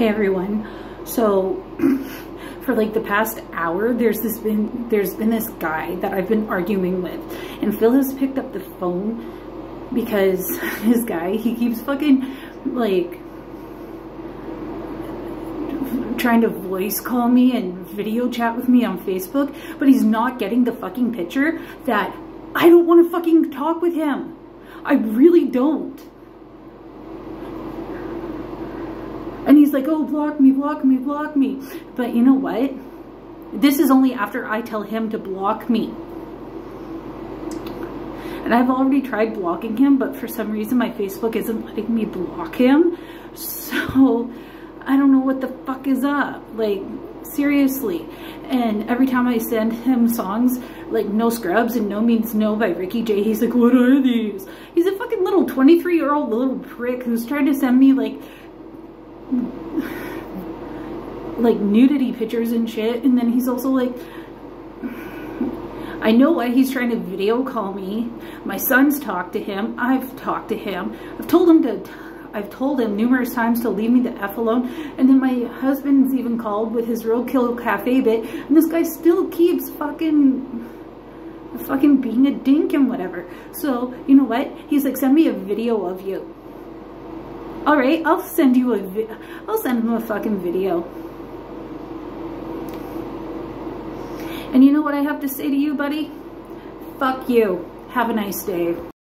Hey everyone. So for like the past hour, there's this been there's been this guy that I've been arguing with, and Phil has picked up the phone because this guy he keeps fucking like trying to voice call me and video chat with me on Facebook, but he's not getting the fucking picture that I don't want to fucking talk with him. I really don't. And he's like, oh, block me, block me, block me. But you know what? This is only after I tell him to block me. And I've already tried blocking him, but for some reason my Facebook isn't letting me block him. So I don't know what the fuck is up. Like, seriously. And every time I send him songs, like No Scrubs and No Means No by Ricky Jay, he's like, what are these? He's a fucking little 23 year old little prick who's trying to send me like like nudity pictures and shit. And then he's also like, I know why he's trying to video call me. My son's talked to him. I've talked to him. I've told him to, I've told him numerous times to leave me the F alone. And then my husband's even called with his Roadkill Cafe bit. And this guy still keeps fucking, fucking being a dink and whatever. So, you know what? He's like, send me a video of you. All right, I'll send you a, I'll send him a fucking video. And you know what I have to say to you, buddy? Fuck you. Have a nice day.